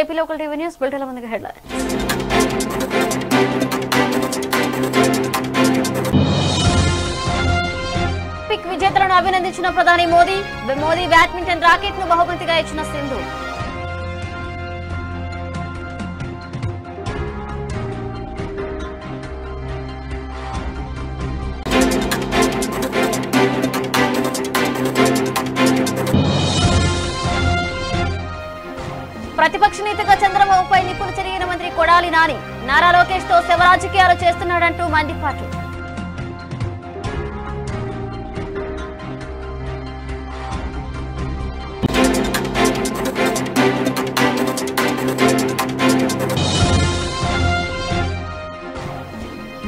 AP local TV news bulletin ముందుగా headline. పిక్ విజేతలను అభినందించిన ప్రధాని మోదీ మోదీ బ్యాడ్మింటన్ రాకెట్ను బహుమతిగా ఇచ్చిన సింధు. ప్రతిపక్ష నేతగా చంద్రబాబుపై నిప్పులు చెరిగిన మంత్రి కొడాలి నాని నారా లోకేష్తో శవ రాజకీయాలు చేస్తున్నాడంటూ మండిపాటు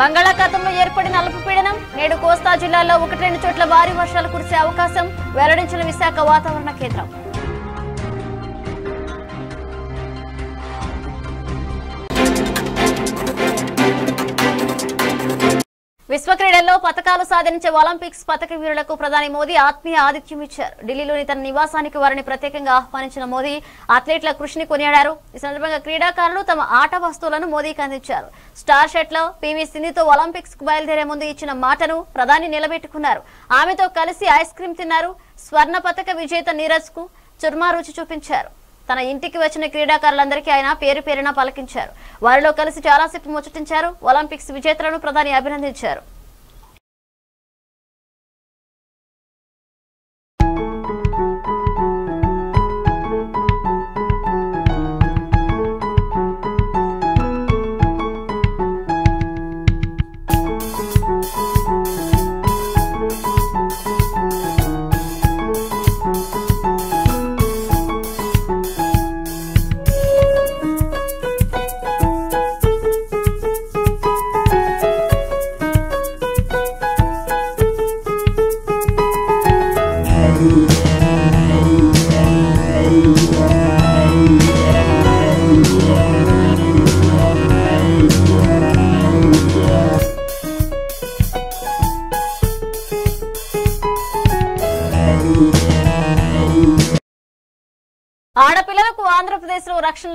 బంగాళాఖాతంలో ఏర్పడిన అల్పపీడనం నేడు కోస్తా జిల్లాలో ఒకటి రెండు చోట్ల భారీ వర్షాలు కురిసే అవకాశం వెల్లడించిన విశాఖ వాతావరణ కేంద్రం. విశ్వ క్రీడల్లో పథకాలు సాధించే ఒలింపిక్స్ పథక వీరులకు ప్రధాని మోదీ ఆత్మీయ ఆతిథ్యం ఇచ్చారు. ఢిల్లీలోని తన నివాసానికి వారిని ప్రత్యేకంగా ఆహ్వానించిన మోదీ అథ్లెట్ల కృషిని కొనియాడారు. ఈ సందర్భంగా క్రీడాకారులు తమ ఆట వస్తువులను మోదీకి అందించారు. స్టార్ షెట్లో పీవీ సింధుతో ఒలింపిక్స్కు బయలుదేరే ముందు ఇచ్చిన మాటను ప్రధాని నిలబెట్టుకున్నారు. ఆమెతో కలిసి ఐస్ క్రీం తిన్నారు. స్వర్ణ పథక విజేత నీరజ్కు చుర్మా రుచి చూపించారు. తన ఇంటికి వచ్చిన క్రీడాకారులందరికీ ఆయన పేరు పేరున పలకించారు. వారిలో కలిసి చాలాసేపు ముచ్చటించారు. ఒలింపిక్స్ విజేతలను ప్రధాని అభినందించారు.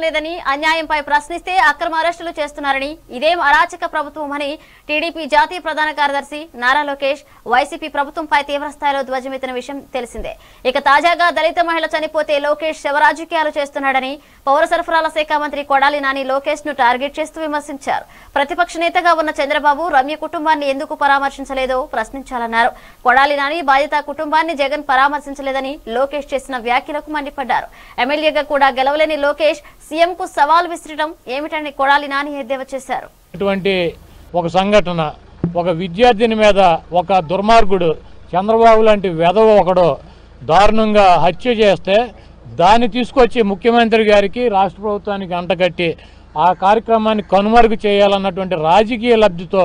లేదని అన్యాయంపై ప్రశ్నిస్తే అక్రమ అరెస్టులు చేస్తున్నారని ఇదేం అరాచక ప్రభుత్వమని టీడీపీ జాతీయ ప్రధాన కార్యదర్శి నారా లోకేష్ వైసీపీ ప్రభుత్వంపై తీవ్రస్థాయిలో ధ్వజమెత్తిన విషయం తెలిసిందే. ఇక తాజాగా దళిత మహిళ చనిపోతే లోకేష్ శవరాజకీయాలు చేస్తున్నాడని పౌర సరఫరాల శాఖ మంత్రి కొడాలి నాని లోకేష్ను టార్గెట్ చేస్తూ విమర్శించారు. ప్రతిపక్ష నేతగా ఉన్న చంద్రబాబు రమ్య కుటుంబాన్ని ఎందుకు పరామర్శించలేదో ప్రశ్నించాలన్నారు. కొడాలి నాని బాధిత కుటుంబాన్ని జగన్ పరామర్శించలేదని లోకేష్ చేసిన వ్యాఖ్యలకు మండిపడ్డారు. ఎమ్మెల్యేగా కూడా గెలవలేని లోకేష్ సీఎం కు సవాల్ విసిరడం ఏమిటని కొడాలి నాని ఎద్దేవా చేశారు? ఇటువంటి ఒక సంఘటన ఒక విద్యార్థిని మీద ఒక దుర్మార్గుడు చంద్రబాబు లాంటి వెధవ ఒకడు దారుణంగా హత్య చేస్తే దాన్ని తీసుకొచ్చి ముఖ్యమంత్రి గారికి రాష్ట్ర ప్రభుత్వానికి అంటగట్టి ఆ కార్యక్రమాన్ని కనుమరుగు చేయాలన్నటువంటి రాజకీయ లబ్ధితో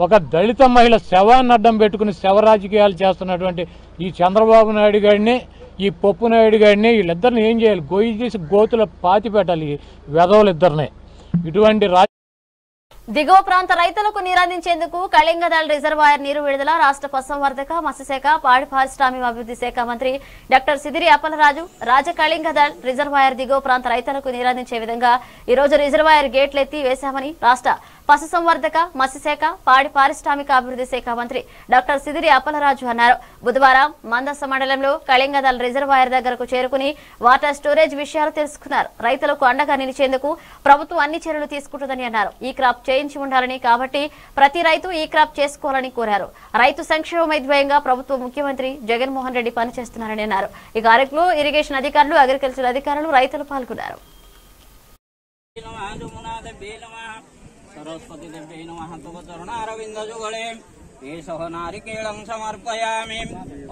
ఒక దళిత మహిళ శవాన్ని అడ్డం పెట్టుకుని శవ రాజకీయాలు చేస్తున్నటువంటి ఈ చంద్రబాబు నాయుడు గారిని ఈ పప్పు నాయుడు గారిని వీళ్ళిద్దరిని ఏం చేయాలి? గొయ్యి తీసి గోతుల పాతి పెట్టాలి ఈ ఇటువంటి దిగువ ప్రాంత రైతులకు నీరందించేందుకు కళింగదల్ రిజర్వాయర్ నీరు విడుదల రాష్ట్ర పశువర్ధక మత్స్యశాఖ పాడి పారిశ్రామిక అభివృద్ధి శాఖ మంత్రి డాక్టర్ సిదిరి అప్పలరాజు రాజ కళింగదల్ రిజర్వాయర్ దిగువ ప్రాంత రైతులకు నీరందించే విధంగా ఈ రోజు రిజర్వాయర్ గేట్లు ఎత్తి వేశామని రాష్ట్ర పశుసంవర్ధక మత్స్యశాఖ పాడి పారిశ్రామిక అభివృద్ధి శాఖ మంత్రి డాక్టర్ సిదిరి అప్పలరాజు అన్నారు. బుధవారం మందస మండలంలో కళింగదల్ రిజర్వాయర్ దగ్గరకు చేరుకుని వాటర్ స్టోరేజ్ విషయాలు తెలుసుకున్నారు. రైతులకు అండగా నిలిచేందుకు ప్రభుత్వం అన్ని చర్యలు తీసుకుంటుందని అన్నారు. ఈ క్రాప్ చేయించి ఉండాలని కాబట్టి ప్రతి రైతు ఈ క్రాప్ చేసుకోవాలని కోరారు. రైతు సంక్షేమ ధ్యేయంగా ప్రభుత్వ ముఖ్యమంత్రి జగన్మోహన్ రెడ్డి పనిచేస్తున్నారని అన్నారు. ఈ కార్యక్రమంలో ఇరిగేషన్ అధికారులు అగ్రికల్చర్ అధికారులు రైతులు పాల్గొన్నారు. सरस्वती देवी देव्यै नमः। तव चरणारविन्दजुगळे केशव नारिकेलं समर्पयामि।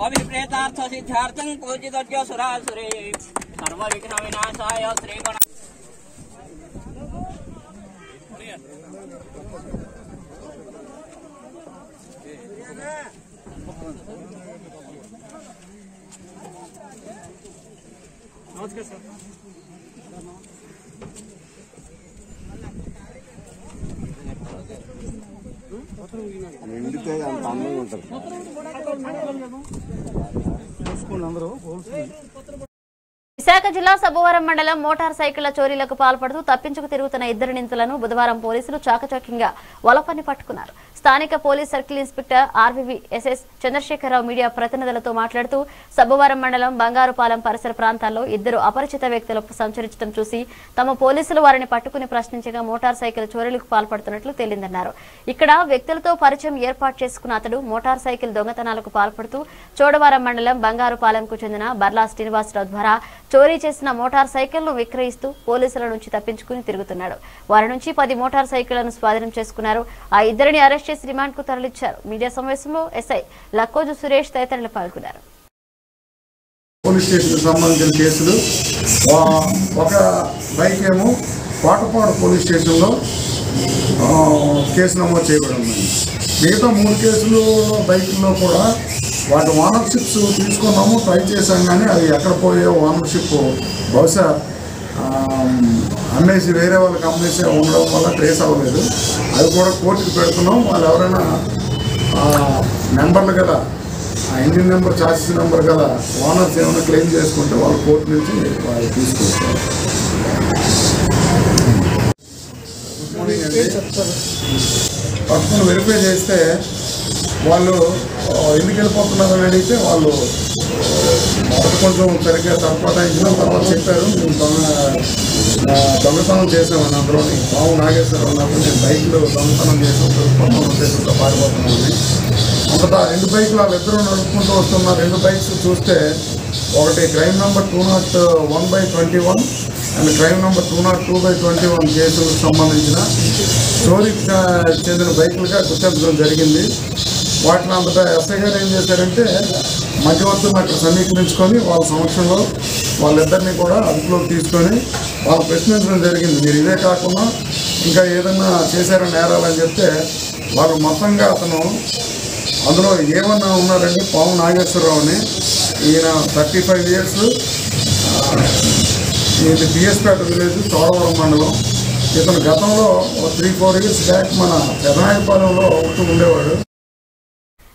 अभिप्रेतार्थ सिद्धार्थं पूजितज्ञ सुरासुरे। सर्वविघ्नविनाशाय श्रीगण नमस्कार, सर। నిండితే అంత అందంగా ఉంటుంది. ఈ విశాఖ జిల్లా సబ్బవరం మండలం మోటార్ సైకిళ్ళ చోరీలకు పాల్పడుతూ తప్పించుకు తిరుగుతున్న ఇద్దరు నిందితులను బుధవారం పోలీసులు చాకచక్యంగా వలపని పట్టుకున్నారు. స్థానిక police circle inspector RVV SS Chandrasekhararao media ప్రతినిధులతో మాట్లాడుతూ సబ్బవరం మండలం బంగారుపాలెం పరిసర ప్రాంతాల్లో ఇద్దరు అపరిచిత వ్యక్తులు సంచరించడం చూసి తమ పోలీసులు వారిని పట్టుకుని ప్రశ్నించగా మోటార్ సైకిల్ చోరీలకు పాల్పడుతున్నట్లు తేలిందన్నారు. ఇక్కడ వ్యక్తులతో పరిచయం ఏర్పాటు చేసుకున్న అతడు మోటార్ సైకిల్ దొంగతనాలకు పాల్పడుతూ చోడవరం మండలం బంగారుపాలెంకు చెందిన బర్లా శ్రీనివాసరావు ద్వారా చోరీ చేసిన మోటార్ సైకిల్ను విక్రయిస్తూ పోలీసుల నుంచి తప్పించుకుని తిరుగుతున్నాడు. వారి నుంచి పది మోటార్ సైకిళ్ళను స్వాధీనం చేసుకున్నారు. ఆ ఇద్దరిని అరెస్ట్ చేసి రిమాండ్కు తరలించారు. మీడియా సమావేశంలో ఎస్ఐ లక్కోజు సురేష్ తదితరులు పాల్గొన్నారు. పోలీస్ స్టేషన్కి సంబంధించిన కేసులు ఒక బైక్ ఏమో కోటపాడు పోలీస్ స్టేషన్లో కేసు నమోదు చేయబడి ఉన్నాయి మిగతా మూడు కేసులు బైక్లో కూడా వాటి ఓనర్షిప్స్ తీసుకున్నాము ట్రై చేశాం కానీ అవి ఎక్కడ పోయే ఓనర్షిప్ బహుశా అమ్మేసి వేరే వాళ్ళకి అమ్మేసి ఉండడం వల్ల ట్రేస్ అవ్వలేదు. అవి కూడా కోర్టుకి పెడుతున్నాం. వాళ్ళు ఎవరైనా నెంబర్లు కదా ఆ ఇంజిన్ నెంబర్ చార్జెస్ నెంబర్ కదా ఓనర్స్ ఏమైనా క్లెయిమ్ చేసుకుంటే వాళ్ళు కోర్టు నుంచి వాళ్ళు తీసుకొస్తారు. పట్టుకుని వెరిఫై చేస్తే వాళ్ళు ఎందుకు వెళ్ళిపోతున్నారని అడిగితే వాళ్ళు మొదట కొంచెం సరిగ్గా తప్పటాయించిన తర్వాత చెప్పారు. మేము దొంగ దొంగతనం చేసామని అందులోని పావు నాగేశ్వరరావు అన్నప్పుడు నేను బైక్లు దొంగతనం చేసాం దొంగతనం ఉద్దేశంతో పారిపోతున్నామని. అంతటా రెండు బైక్లు వాళ్ళిద్దరూ నడుపుకుంటూ వస్తున్న రెండు బైక్స్ చూస్తే ఒకటి crime number two not one by twenty one and crime number two not two by twenty one కేసులకు సంబంధించిన చోరీకి చెందిన బైకులుగా గుర్తించడం జరిగింది. వాటిని అంతటా ఎస్ఐ గారు ఏం చేశారంటే మధ్యవర్తులను అక్కడ సమీకరించుకొని వాళ్ళ సమక్షంలో వాళ్ళిద్దరిని కూడా అదుపులోకి తీసుకొని వాళ్ళు ప్రశ్నించడం జరిగింది. మీరు ఇదే కాకుండా ఇంకా ఏదన్నా చేశారని నేరాలని చెప్తే వాళ్ళు మొత్తంగా అతను అందులో ఏమన్నా ఉన్నారంటే పవన్ నాగేశ్వరరావు అని ఈయన థర్టీ ఫైవ్ ఇయర్స్ ఇది బిఎస్పేట విలేజ్ చోడవరం మండలం. ఇతను గతంలో త్రీ ఫోర్ ఇయర్స్ బ్యాక్ మన పెదనాయపాలెంలో ఉంటూ ఉండేవాడు.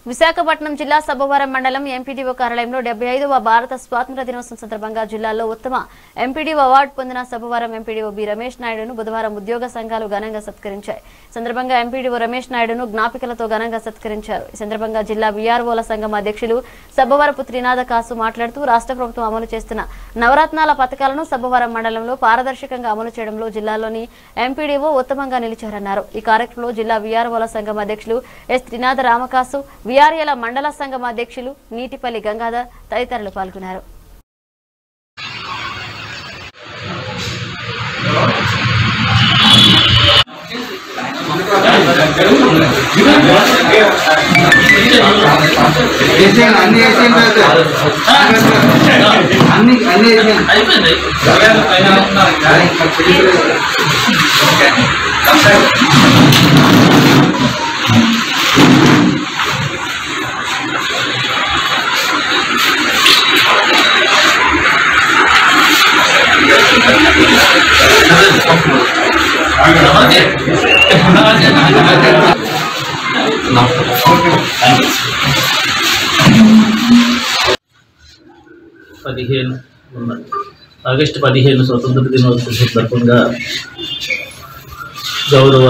విశాఖపట్నం జిల్లా సభవరం మండలం ఎంపీడీఓ కార్యాలయంలో డెబ్బై ఐదవ భారత స్వాతంత్ర దినోత్సవం సందర్భంగా జిల్లాలో ఉత్తమ ఎంపీడీఓ అవార్డు పొందిన సభవరం ఎంపీడీఓ బి. రమేష్ నాయుడును బుధవారం ఉద్యోగ సంఘాలు ఘనంగా సత్కరించాయి. సందర్భంగా ఎంపీడీఓ రమేష్ నాయుడును జ్ఞాపికలతో ఘనంగా సత్కరించారు. ఈ సందర్భంగా జిల్లా వీఆర్ఓల సంఘం అధ్యక్షులు సబ్బవరపు త్రినాథ కాసు మాట్లాడుతూ రాష్ట్ర ప్రభుత్వం అమలు చేస్తున్న నవరత్నాల పథకాలను సబ్బవరం మండలంలో పారదర్శకంగా అమలు చేయడంలో జిల్లాలోని ఎంపీడీఓ ఉత్తమంగా నిలిచారన్నారు. ఈ కార్యక్రమంలో జిల్లా వీఆర్ఓల సంఘం అధ్యక్షులు ఎస్. త్రినాథ రామకాసు వీఆర్ఏల మండల సంఘం అధ్యక్షులు నీటిపల్లి గంగాధర్ తదితరులు పాల్గొన్నారు. అన్ని అన్ని అయిపోయింది. పదిహేను ఉన్న ఆగస్టు పదిహేను స్వతంత్ర దినోత్సవం సందర్భంగా గౌరవ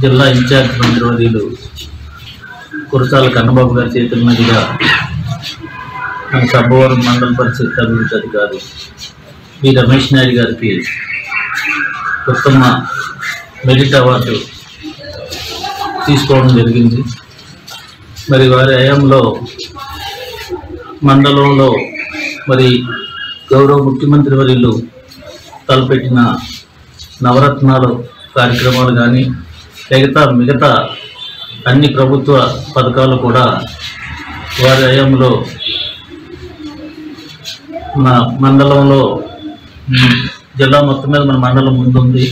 జిల్లా ఇన్ఛార్జ్ మంత్రివర్యులు కురసాల కన్నబాబు గారి చేతుల మీదుగా మన సబ్బవరం మండల పరిషత్ అభివృద్ధి అధికారులు బి రమేష్ నాయుడు గారికి ఉత్తమ మెరిట్ అవార్డు తీసుకోవడం జరిగింది. మరి వారి హయాంలో మండలంలో మరి గౌరవ ముఖ్యమంత్రి వర్యులు తలపెట్టిన నవరత్నాలు కార్యక్రమాలు కానీ మిగతా మిగతా అన్ని ప్రభుత్వ పథకాలు కూడా వారి హయాంలో మన మండలంలో జిల్లా మొత్తం మీద మన మండలం ముందుంది.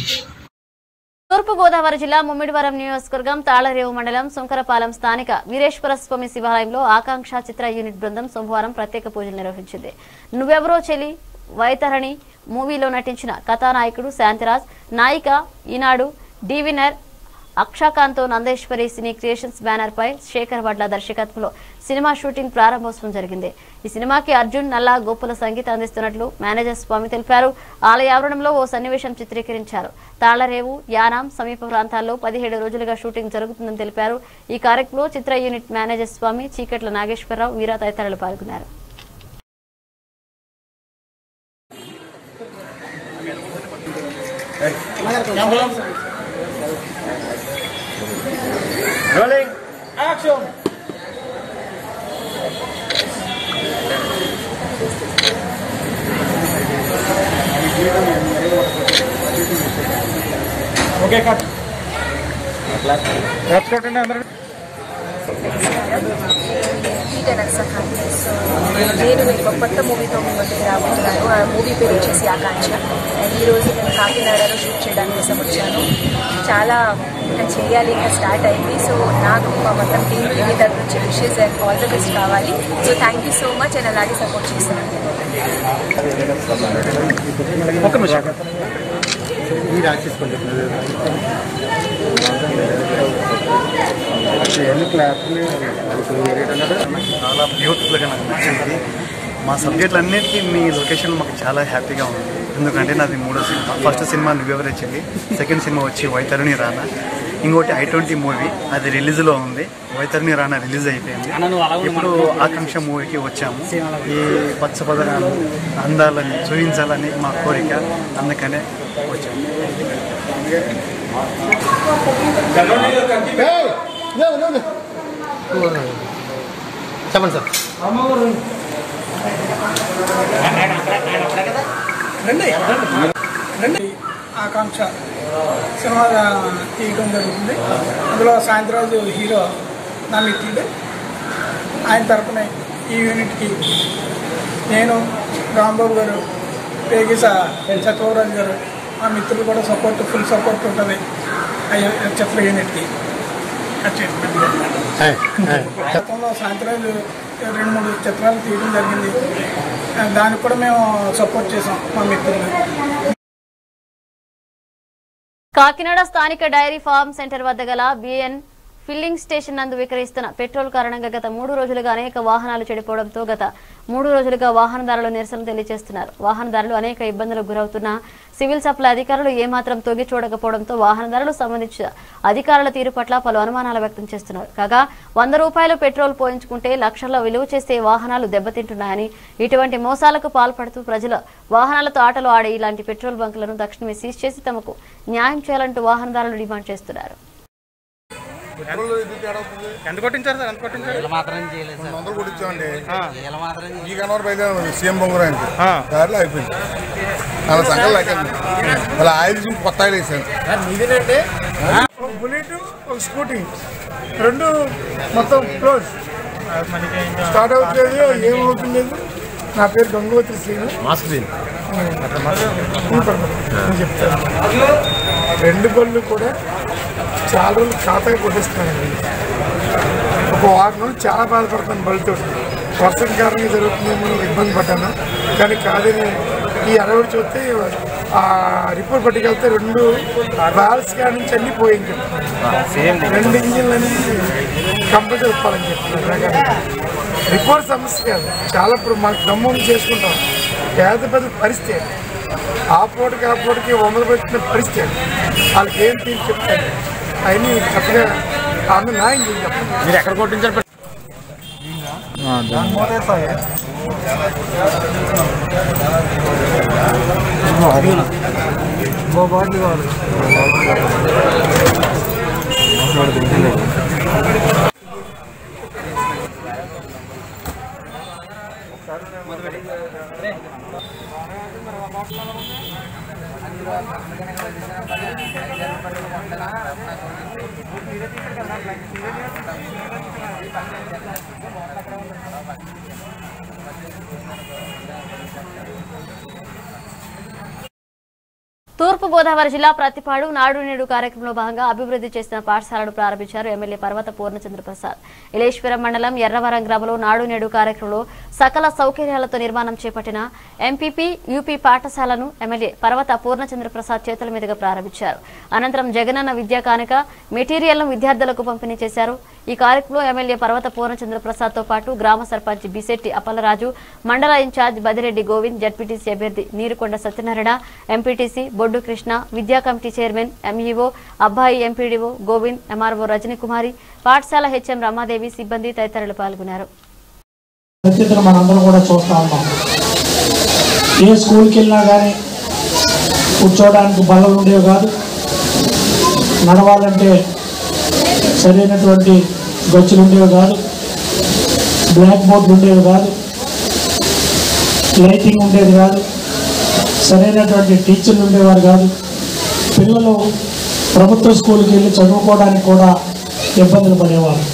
తూర్పుగోదావరి జిల్లా ముమ్మిడివరం నియోజకవర్గం తాళరేవు మండలం సుంకరపాలెం స్థానిక వీరేశ్వర స్వామి శివాలయంలో ఆకాంక్ష చిత్ర యూనిట్ బృందం సోమవారం ప్రత్యేక పూజలు నిర్వహించింది. నువ్వెవరో చెలి వైతరణి మూవీలో నటించిన కథానాయకుడు శాంతిరాజ్ నాయిక ఈనాడు డివినర్ అక్షాకాంతో నందేశ్వరి సినీ క్రియేషన్స్ బ్యానర్ పై శేఖర్ వడ్ల దర్శకత్వంలో సినిమా షూటింగ్ ప్రారంభోత్సవం జరిగింది. ఈ సినిమాకి అర్జున్ నల్లా గోపుల సంగీతం అందిస్తున్నట్లు మేనేజర్ స్వామి తెలిపారు. ఆలయ ఆవరణంలో ఓ సన్నివేశం చిత్రీకరించారు. తాళరేవు యానాం సమీప ప్రాంతాల్లో పదిహేడు రోజులుగా షూటింగ్ జరుగుతుందని తెలిపారు. ఈ కార్యక్రమంలో చిత్ర యూనిట్ మేనేజర్ స్వామి చీకట్ల నాగేశ్వరరావు వీరా తదితరులు పాల్గొన్నారు. ఓకే కట్ కట్ కట్టండి అందరూ పీటర్ సహాయం సో నేను ఒక కొత్త మూవీతో మీ మధ్యకి రాబోతున్నాను. ఆ మూవీ పేరు వచ్చేసి ఆకాంక్ష. అండ్ ఈరోజు నేను కాకినాడలో షూట్ చేయడానికి కోసం వచ్చాను. చాలా ఇంకా చేయాలి ఇంకా స్టార్ట్ అయింది. సో నాకు మా మొత్తం టీంకి మీ తరఫు నుంచి wishes and all the best కావాలి. So thank you so much and అలాగే సపోర్ట్ చేస్తున్నాను. చాలా బ్యూటిఫుల్గా నాకు నచ్చింది. మా సబ్జెక్టులు అన్నిటికీ మీ లొకేషన్ మాకు చాలా హ్యాపీగా ఉంది. ఎందుకంటే నాది మూడో సినిమా ఫస్ట్ సినిమా నువ్వెవరు వచ్చింది సెకండ్ సినిమా వచ్చి వైతరుణి రానా ఇంకోటి ఐ ట్వంటీ మూవీ అది రిలీజ్లో ఉంది వైతరుణి రానా రిలీజ్ అయిపోయింది. ఇప్పుడు ఆకాంక్ష మూవీకి వచ్చాము. ఈ పచ్చ పదనాలు అందాలని చూపించాలని మా కోరిక అందుకనే వచ్చాము. చెప్పండి సార్. ఆకాంక్ష సినిమా తీయటం జరుగుతుంది. అందులో సాయంత్రరాజు హీరో నా ఆయన తరపున ఈ యూనిట్కి నేను రాంబాబు గారు పేగిస చతువరాజు గారు మా మిత్రులు కూడా సపోర్ట్ ఫుల్ సపోర్ట్ ఉంటుంది. ఆ చిత్ర యూనిట్కి. గతంలో సాయంత్రాలు రెండు మూడు చిత్రాలు తీయడం జరిగింది. దానికి కూడా మేము సపోర్ట్ చేసాం మా మిత్రులు. కాకినాడ స్థానిక డైరీ ఫార్మ్ సెంటర్ వద్ద గల బిఎన్ ఫిల్లింగ్ స్టేషన్ నందు విక్రయిస్తున్న పెట్రోల్ కారణంగా గత మూడు రోజులుగా అనేక వాహనాలు చెడిపోవడంతో గత మూడు రోజులుగా వాహనదారులు నిరసన తెలియజేస్తున్నారు. వాహనదారులు అనేక ఇబ్బందులకు గురవుతున్న సివిల్ సప్లై అధికారులు ఏమాత్రం తొగి చూడకపోవడంతో వాహనదారులు సంబంధించిన అధికారుల తీరు పట్ల పలు అనుమానాలు వ్యక్తం చేస్తున్నారు. కాగా వంద రూపాయలు పెట్రోల్ పోయించుకుంటే లక్షల్లో విలువ చేసే వాహనాలు దెబ్బతింటున్నాయని ఇటువంటి మోసాలకు పాల్పడుతూ ప్రజల వాహనాలతో ఆటలు ఆడే ఇలాంటి పెట్రోల్ బంకులను తక్షణమే సీజ్ చేసి తమకు న్యాయం చేయాలంటూ వాహనదారులు డిమాండ్ చేస్తున్నారు. ఎంత కొట్టించారు సార్? ఎంత కొట్టించారు? మాత్రం చేయలేదు రెండు వందలు కొట్టించామండి. ఇలా మాత్రం ఈ కనవర్ బయలుదేరాం సీఎం బొంగురానికి దారిలో అయిపోయింది. అలా సంఘాలు లేకండి అలా ఆయిల్ చూసి కొత్త ఆయిల్ వేసాను. ఒక బుల్లెట్ ఒక స్కూటీ రెండు మొత్తం క్లోజ్. స్టార్ట్ అవుతుంది ఏమవుతుంది లేదు నా పేరు గంగోత్రి శ్రీను. రెండు బళ్ళు కూడా చాలా రోజులు ఖాతాగా కొట్టేస్తున్నానండి ఒక వారం రోజులు చాలా బాధపడుతున్నాను బళ్ళతో వర్షం కారణంగా జరుగుతుందేమో ఇబ్బంది పడ్డాను. కానీ కాదని ఈ అరవై చూస్తే ఆ రిపోర్ట్ పట్టుకెళ్తే రెండు బాల్స్ కాడ నుంచి అన్ని పోయింది చెప్తున్నారు రెండు ఇంజిన్లు అనేది కంపల్సరీ ఒప్పాలని చెప్తున్నారు రిపోర్ట్ సమస్య కాదు. చాలా ఇప్పుడు మాకు దమ్ము చేసుకుంటాం. పేద పెద్ద పరిస్థితి. ఆ పూటకి ఆ పూటకి వందలు పెట్టిన పరిస్థితి. వాళ్ళకి ఏం తీర్చి చెప్తారు? టైం చెప్పలేదు మీరు ఎక్కడ కొట్టించారు? బాటిల్ కావాలి. గోదావరి జిల్లా ప్రతిపాడు నాడు నేడు కార్యక్రమంలో భాగంగా అభివృద్ధి చేసిన పాఠశాలను ప్రారంభించారు ఎమ్మెల్యే పర్వత పూర్ణచంద్ర ప్రసాద్ ఇలేశ్వరం మండలం ఎర్రవరం గ్రామంలో నాడు నేడు కార్యక్రమంలో సకల సౌకర్యాలతో నిర్మాణం చేపట్టిన ఎంపీపీ యూపీ పాఠశాలను ఎమ్మెల్యే పర్వత పూర్ణచంద్ర ప్రసాద్ చేతుల మీదుగా ప్రారంభించారు. అనంతరం జగనన్న విద్యా కానుక మెటీరియల్ను విద్యార్థులకు పంపిణీ చేశారు. ఈ కార్యక్రమంలో ఎమ్మెల్యే పర్వత పూర్ణచంద్ర ప్రసాద్తో పాటు గ్రామ సర్పంచ్ బిశెట్టి అప్పలరాజు మండల ఇన్ఛార్జ్ బదిరెడ్డి గోవింద్ జడ్పీటీసీ అభ్యర్థి నీరుకొండ సత్యనారాయణ ఎంపీటీసీ బొడ్డు కృష్ణ విద్యా కమిటీ చైర్మన్ ఎంఈఓ అబ్బాయి ఎంపీడీఓ గోవింద్ ఎంఆర్ఓ రజనీకుమారి పాఠశాల హెచ్ఎం రమాదేవి సిబ్బంది తదితరులు పాల్గొన్నారు. పరిస్థితులు మనందరం కూడా చూస్తూ ఉన్నాం. ఏ స్కూల్కి వెళ్ళినా కానీ కూర్చోవడానికి బలం ఉండేవి కాదు. నడవాలంటే సరైనటువంటి గచ్చులు ఉండేవి కాదు. బ్లాక్ బోర్డులు ఉండేవి కాదు. లైటింగ్ ఉండేది కాదు. సరైనటువంటి టీచర్లు ఉండేవారు కాదు. పిల్లలు ప్రభుత్వ స్కూల్కి వెళ్ళి చదువుకోవడానికి కూడా ఇబ్బందులు పడేవారు.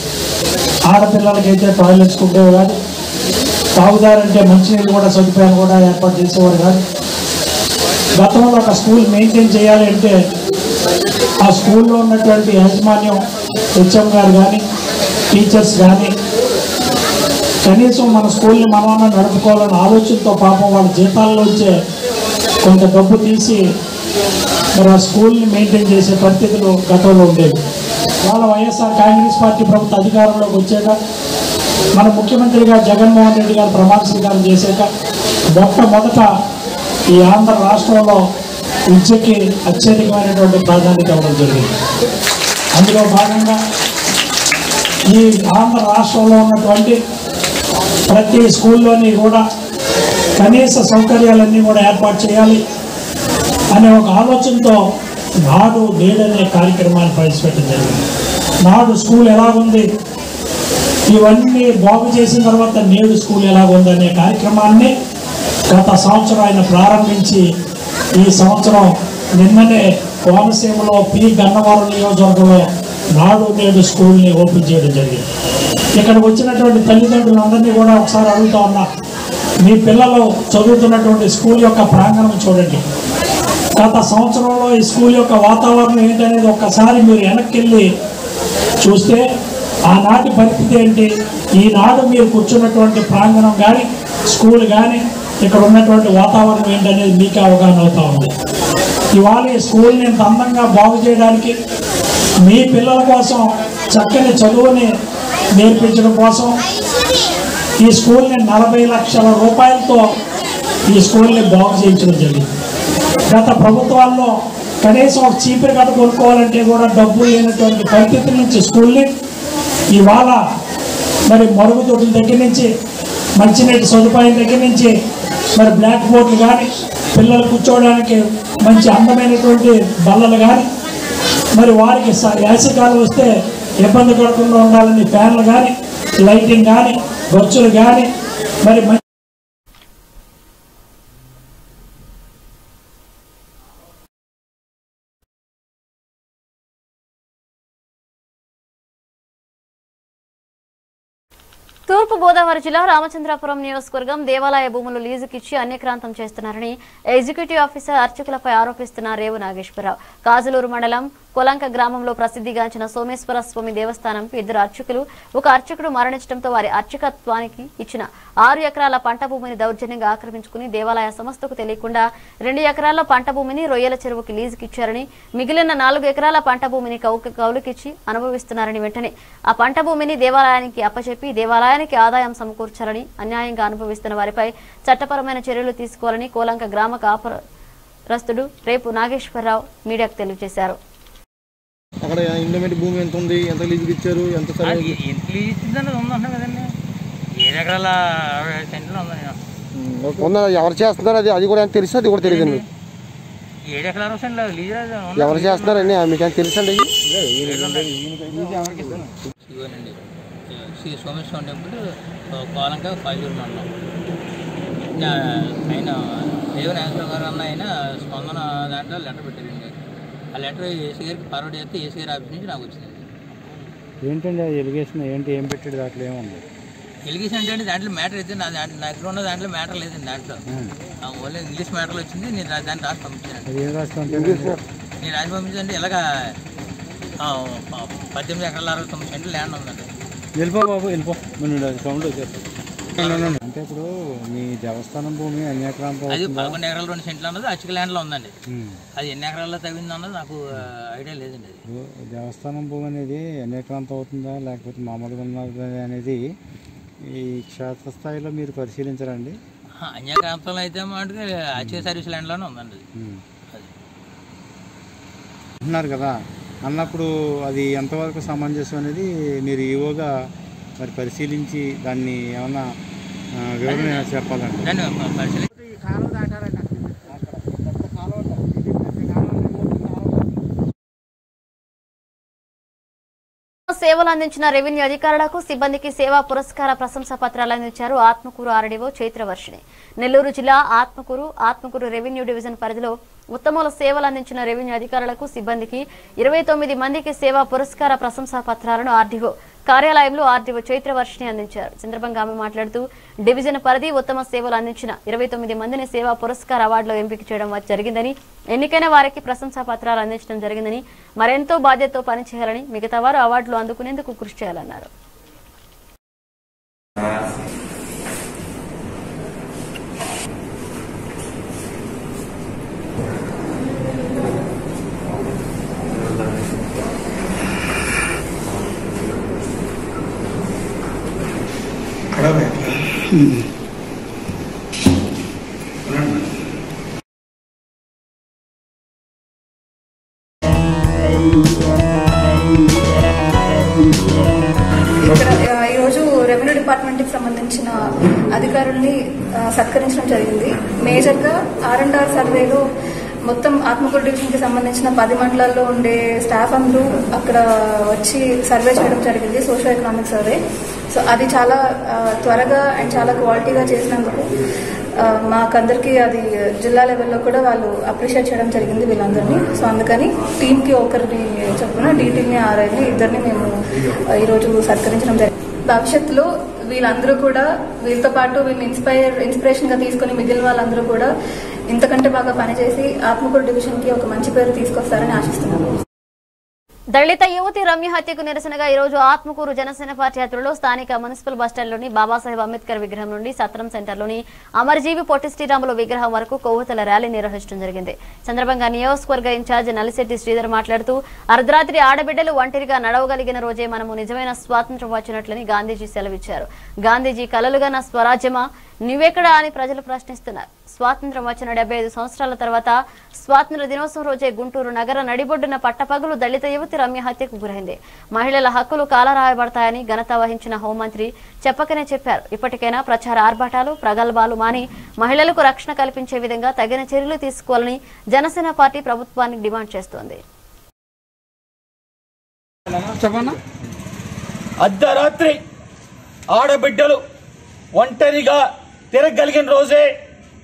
ఆడపిల్లలకైతే టాయిలెట్స్ ఉండేవి కాదు. తాగుదారంటే మంచినీళ్ళు కూడా సదుపాయాలు కూడా ఏర్పాటు చేసేవారు కాదు గతంలో ఒక స్కూల్ మెయింటైన్ చేయాలి అంటే ఆ స్కూల్లో ఉన్నటువంటి యాజమాన్యం హెచ్ఎం గారు కానీ టీచర్స్ కానీ కనీసం మన స్కూల్ని మనమన్నా నడుపుకోవాలన్న ఆలోచనతో పాపం వాళ్ళ జీతాల్లోంచే కొంత డబ్బు తీసి మరి ఆ స్కూల్ని మెయింటైన్ చేసే పరిస్థితులు గతంలో ఉండేవి వాళ్ళ వైఎస్ఆర్ కాంగ్రెస్ పార్టీ ప్రభుత్వ అధికారంలోకి వచ్చాక మన ముఖ్యమంత్రిగా జగన్మోహన్ రెడ్డి గారు ప్రమాణ స్వీకారం చేశాక మొట్టమొదట ఈ ఆంధ్ర రాష్ట్రంలో విద్యకి అత్యధికమైనటువంటి ప్రాధాన్యత ఇవ్వడం జరిగింది. అందులో భాగంగా ఈ ఆంధ్ర రాష్ట్రంలో ఉన్నటువంటి ప్రతి స్కూల్లోని కూడా కనీస సౌకర్యాలన్నీ కూడా ఏర్పాటు చేయాలి అనే ఒక ఆలోచనతో నాడు నేడనే కార్యక్రమాన్ని ప్రవేశపెట్టడం జరిగింది. నాడు స్కూల్ ఎలాగుంది ఇవన్నీ బాగు చేసిన తర్వాత నేడు స్కూల్ ఎలాగుందనే కార్యక్రమాన్ని గత సంవత్సరం ఆయన ప్రారంభించి ఈ సంవత్సరం నిన్ననే కోనసీమలో పి. గన్నవరం నియోజకవర్గంలో నాడు నేడు స్కూల్ని ఓపెన్ చేయడం జరిగింది. ఇక్కడికి వచ్చినటువంటి తల్లిదండ్రులందరినీ కూడా ఒకసారి అడుగుతా ఉన్నా మీ పిల్లలు చదువుతున్నటువంటి స్కూల్ యొక్క ప్రాంగణం చూడండి. గత సంవత్సరంలో ఈ స్కూల్ యొక్క వాతావరణం ఏంటనేది ఒక్కసారి మీరు వెనక్కి వెళ్ళి చూస్తే ఆనాటి పరిస్థితి ఏంటి? ఈనాడు మీరు కూర్చున్నటువంటి ప్రాంగణం కానీ స్కూల్ కానీ ఇక్కడ ఉన్నటువంటి వాతావరణం ఏంటనేది మీకే అవగాహన అవుతా ఉంది. ఇవాళ ఈ స్కూల్ని ఇంత అందంగా బాగు చేయడానికి మీ పిల్లల కోసం చక్కని చదువుని నేర్పించడం కోసం ఈ స్కూల్ని నలభై లక్షల రూపాయలతో ఈ స్కూల్ని బాగు చేయించడం జరిగింది. గత ప్రభుత్వాల్లో కనీసం ఒక చీపురు కట్ట కొనుక్కోవాలంటే కూడా డబ్బు లేనటువంటి పరిస్థితి నుంచి స్కూల్ని ఇవాళ మరి మరుగుదొడ్ల దగ్గర నుంచి మంచినీటి సదుపాయం దగ్గర నుంచి మరి బ్లాక్ బోర్డులు కానీ పిల్లలు కూర్చోవడానికి మంచి అందమైనటువంటి బల్లలు కానీ మరి వారికి యాసకాలం వస్తే ఇబ్బంది పడకుండా ఉండాలని ఫ్యాన్లు కానీ లైటింగ్ కానీ గొచ్చులు కానీ మరి మంచి తూర్పు గోదావరి జిల్లా రామచంద్రాపురం నియోజకవర్గం దేవాలయ భూములు లీజుకిచ్చి అన్యక్రాంతం చేస్తున్నారని ఎగ్జిక్యూటివ్ ఆఫీసర్ అర్చకులపై ఆరోపిస్తున్న రేవు నాగేశ్వరరావు. కాజులూరు మండలం కొలంక గ్రామంలో ప్రసిద్ధిగాంచిన సోమేశ్వర స్వామి దేవస్థానంకు ఇద్దరు అర్చకులు ఒక అర్చకుడు మరణించడంతో వారి అర్చకత్వానికి ఇచ్చిన ఆరు ఎకరాల పంట భూమిని దౌర్జన్యంగా ఆక్రమించుకుని దేవాలయ సంస్థకు తెలియకుండా రెండు ఎకరాల పంట భూమిని రొయ్యల చెరువుకి లీజుకిచ్చారని మిగిలిన నాలుగు ఎకరాల పంట భూమిని కౌలుకిచ్చి అనుభవిస్తున్నారని వెంటనే ఆ పంట భూమిని దేవాలయానికి అప్పచెప్పి దేవాలయానికి ఆదాయం సమకూర్చాలని అన్యాయంగా అనుభవిస్తున్న వారిపై చట్టపరమైన చర్యలు తీసుకోవాలని కోలంక గ్రామ కాపురస్తుడు రేపు నాగేశ్వరరావు మీడియాకు తెలియజేశారు. అక్కడ ఇండోమెంట్ భూమి ఎంత ఉంది ఎంత లీజుకి ఇచ్చారు ఎంత సరే ఎంత లీజ్ ఇచ్చిందని ఉందంటాం కదండి. ఏడు ఎకరాల అరవై ఐదు సెంట్లు ఉందండి ఉందా ఎవరు చేస్తున్నారు అది? అది కూడా ఎంత తెలుసు? అది కూడా తెలియదు మీకు. ఏడు ఎకరాల అరవై సెంట్లు లీజ్ రాదు. ఎవరు చేస్తున్నారండి మీకు ఎంత తెలుసు అండి? శ్రీ సోమేశ్వరం టెంపుల్ కోలంక కాజూరు మండలం. ఇంకా ఆయన దేవ నాగేశ్వర గారు అన్న ఆయన స్పందన దాంట్లో లెటర్ పెట్టారండి. ఆ లెటర్ ఏసీ గారికి ఫార్వర్డ్ చేస్తే ఏసీ గారి ఆఫీస్ నుంచి నాకు వచ్చింది. ఏంటండి ఆ ఎలిగేషన్? ఏంటి ఏం పెట్టాడు దాంట్లో? ఏముంది? ఎలిగేషన్ అంటే దాంట్లో మ్యాటర్ అయితే నా దాంట్లో నా దగ్గర ఉన్న దాంట్లో మ్యాటర్ లేదండి దాంట్లో. ఓన్లీ ఇంగ్లీష్ మ్యాటర్లు వచ్చింది నేను దాన్ని రాసి పంపించాను అది ఏం రాష్ట్రం నేను రాసి పంపించండి ఇలాగా పద్దెనిమిది ఎకరాల అరవై తొమ్మిది సెంట్లు ల్యాండ్ ఉందండి. వెళ్ళిపో బాబు వెళ్ళిపో. సౌండ్ వచ్చేస్తుంది. అంటే ఇప్పుడు మీ దేవస్థానం భూమి అన్యాక్రాంతం అది అవుతుందా? పదకొండు ఎకరాలు రెండు సెంట్లు అన్నది అచ్చిక ల్యాండ్లో ఉందండి. అది ఎన్ని ఎకరాల్లో తవ్వింది అన్నది నాకు ఐడియా లేదండి అది దేవస్థానం భూమి అనేది అన్యాక్రాంతం అవుతుందా లేకపోతే మామూలుగా ఉన్నది అనేది ఈ క్షేత్రస్థాయిలో మీరు పరిశీలించరండి ఆ, అన్య ప్రాంతంలో అయితే మటుకు అచ్చిక సర్వీస్ ల్యాండ్లోనే ఉందండి అది. అంటున్నారు కదా అన్నప్పుడు అది ఎంతవరకు సమంజసం అనేది మీరు ఈవోగా మరి పరిశీలించి దాన్ని ఏమన్నా వివరణ చెప్పాలండి. సేవలు అందించిన రెవెన్యూ అధికారులకు సిబ్బందికి సేవా పురస్కార ప్రశంసా పత్రాలు అందించారు ఆత్మకూరు ఆర్డీఓ చైత్రవర్షిణి. నెల్లూరు జిల్లా ఆత్మకూరు ఆత్మకూరు రెవెన్యూ డివిజన్ పరిధిలో ఉత్తమల సేవలు అందించిన రెవెన్యూ అధికారులకు సిబ్బందికి ఇరవై తొమ్మిది మందికి సేవా పురస్కార ప్రశంసా పత్రాలను ఆర్డీఓ కార్యాలయంలో ఆర్డీఓ చైత్రవర్షిని అందించారు. సందర్భంగా ఆమె మాట్లాడుతూ డివిజన్ పరిధి ఉత్తమ సేవలు అందించిన ఇరవై తొమ్మిది మందిని సేవా పురస్కార అవార్డులో ఎంపిక చేయడం జరిగిందని ఎన్నికైన వారికి ప్రశంసా పత్రాలు అందించడం జరిగిందని మరెంతో బాధ్యతతో పనిచేయాలని మిగతా వారు అవార్డులు అందుకునేందుకు కృషి చేయాలన్నారు. ఈరోజు రెవెన్యూ డిపార్ట్మెంట్కి సంబంధించిన అధికారుల్ని సత్కరించడం జరిగింది. మేజర్గా ఆర్ అండ్ ఆర్ సర్వేలో మొత్తం ఆత్మకూరు డివిజన్కి సంబంధించిన పది మండలాల్లో ఉండే స్టాఫ్ అందరూ అక్కడ వచ్చి సర్వే చేయడం జరిగింది సోషల్ ఎకనామిక్ సర్వే సో అది చాలా త్వరగా అండ్ చాలా క్వాలిటీగా చేసినందుకు మాకందరికీ అది జిల్లా లెవెల్లో కూడా వాళ్ళు అప్రిషియేట్ చేయడం జరిగింది వీళ్ళందరినీ. సో అందుకని టీంకి ఒకరిని చొప్పున డీటీని ఆర్ఐని ఇద్దరిని మేము ఈరోజు సత్కరించడం జరిగింది. భవిష్యత్తులో వీళ్ళందరూ కూడా వీళ్ళతో పాటు వీళ్ళని ఇన్స్పైర్ ఇన్స్పిరేషన్గా తీసుకుని మిగిలిన వాళ్ళందరూ కూడా ఇంతకంటే బాగా పనిచేసి ఆత్మకూరు డివిజన్కి ఒక మంచి పేరు తీసుకొస్తారని ఆశిస్తున్నాను. దళిత యువతి రమ్య హత్యకు నిరసనగా ఈ రోజు ఆత్మకూరు జనసేన పార్టీ యాత్రలో స్థానిక మున్సిపల్ బస్టాండ్లోని బాబాసాహెబ్ అంబేద్కర్ విగ్రహం నుండి సత్రం సెంటర్లోని అమరజీవి పొట్టి శ్రీరాములు విగ్రహం వరకు కొవ్వొత్తుల ర్యాలీ నిర్వహించడం జరిగింది. సందర్భంగా నియోజకవర్గ ఇన్ఛార్జ్ నలిశెట్టి శ్రీధర్ మాట్లాడుతూ అర్ధరాత్రి ఆడబిడ్డలు ఒంటరిగా నడవగలిగిన రోజే మనము నిజమైన స్వాతంత్ర్యం వచ్చినట్లని గాంధీజీ సెలవిచ్చారు. గాంధీజీ కలలుగా నా స్వరాజ్యమా? నువ్వెక్కడా అని ప్రజలు ప్రశ్నిస్తున్నారు. స్వాతంత్ర్యం వచ్చిన డెబ్బై ఐదు సంవత్సరాల తర్వాత స్వాతంత్ర దినోత్సవం రోజే గుంటూరు నగర నడిబొడ్డున పట్టపగలు దళిత యువతి రమ్య హత్యకు గురైంది. మహిళల హక్కులు కాలరాయబడతాయని ఘనత వహించిన హోంమంత్రి చెప్పకనే చెప్పారు. ఇప్పటికైనా ప్రచార ఆర్భాటాలు ప్రగల్భాలు మాని మహిళలకు రక్షణ కల్పించే విధంగా తగిన చర్యలు తీసుకోవాలని జనసేన పార్టీ ప్రభుత్వాన్ని డిమాండ్ చేస్తోంది. అర్ధరాత్రి ఆడబిడ్డలు ఒంటరిగా తిరగలిగిన రోజే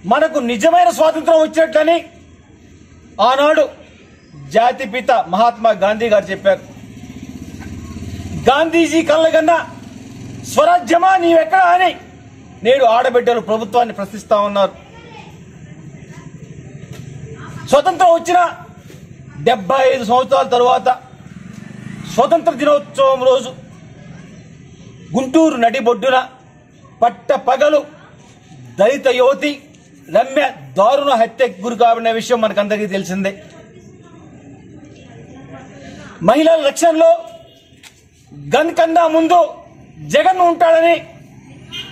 మనకు నిజమైన స్వాతంత్రం వచ్చేట్లని ఆనాడు జాతిపిత మహాత్మా గాంధీ గారు చెప్పారు. గాంధీజీ కళ్ళ కన్నా స్వరాజ్యమా నీవెక్కడా అని నేడు ఆడబిడ్డలు ప్రభుత్వాన్ని ప్రశ్నిస్తా ఉన్నారు. స్వతంత్రం వచ్చిన డెబ్బై ఐదు సంవత్సరాల తరువాత స్వతంత్ర దినోత్సవం రోజు గుంటూరు నడిబొడ్డున పట్ట పగలు దళిత యువతి రమ్య దారుణ హత్యకు గురి కాబడిన విషయం మనకందరికీ తెలిసిందే. మహిళల రక్షణలో గన్ కన్నా ముందు జగన్ ఉంటాడని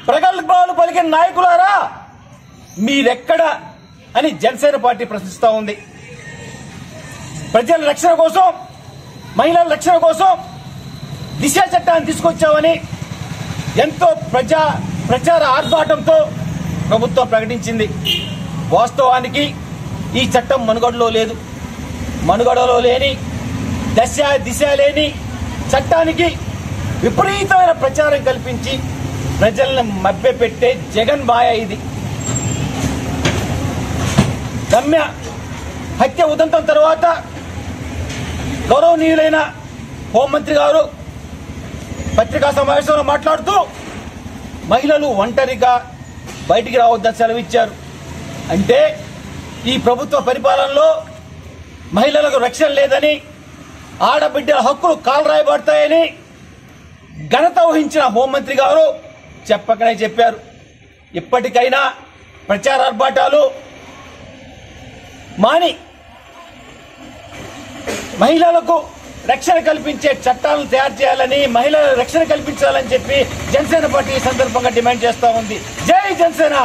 ప్రగల్భాలు పలికిన నాయకులారా మీరెక్కడ అని జనసేన పార్టీ ప్రశ్నిస్తా ఉంది. ప్రజల రక్షణ కోసం మహిళల రక్షణ కోసం దిశ చట్టాన్ని తీసుకొచ్చామని ఎంతో ప్రజా ప్రచార ఆర్భాటంతో ప్రభుత్వం ప్రకటించింది. వాస్తవానికి ఈ చట్టం మనుగడలో లేదు. మనుగడలో లేని దశ దిశ లేని చట్టానికి విపరీతమైన ప్రచారం కల్పించి ప్రజలను మభ్యపెట్టే జగన్ మాయ ఇది. రమ్య హత్య ఉదంతం తర్వాత గౌరవనీయులైన హోంమంత్రి గారు పత్రికా సమావేశంలో మాట్లాడుతూ మహిళలు ఒంటరిగా బయటికి రావద్దని సెలవిచ్చారు. అంటే ఈ ప్రభుత్వ పరిపాలనలో మహిళలకు రక్షణ లేదని ఆడబిడ్డల హక్కులు కాలరాయబడతాయని ఘనత వహించిన హోంమంత్రి గారు చెప్పకనే చెప్పారు. ఇప్పటికైనా ప్రచారార్భాటాలు మాని మహిళలకు రక్షణ కల్పించే చట్టాలను తయారు చేయాలని మహిళల రక్షణ కల్పించాలని చెప్పి జనసేన పార్టీ ఈ సందర్భంగా డిమాండ్ చేస్తా ఉంది. జై జనసేన!